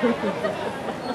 ハハハハ!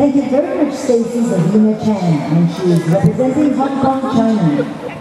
Thank you very much, Stacey Zahina Chan, and she is representing Hong Kong, China.